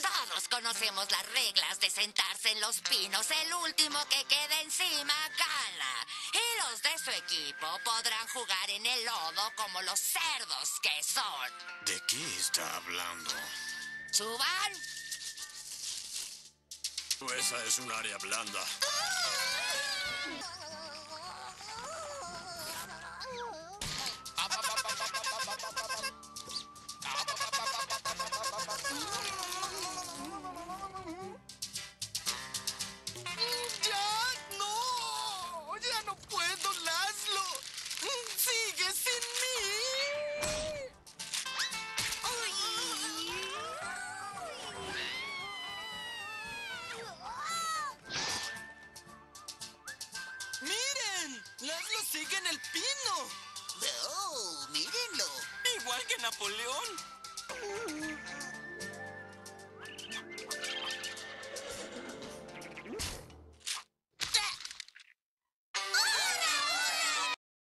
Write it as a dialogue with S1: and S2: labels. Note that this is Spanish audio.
S1: Todos conocemos las reglas de sentarse en los pinos. El último que quede encima gana. Y los de su equipo podrán jugar en el lodo como los cerdos que son.
S2: ¿De qué está hablando?
S1: Suban.
S2: Esa es un área blanda.
S3: ¡Ya! ¡Laszlo sigue en el pino!
S4: ¡Oh, mírenlo!
S3: Igual que Napoleón.